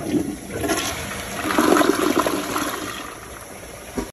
Thank you.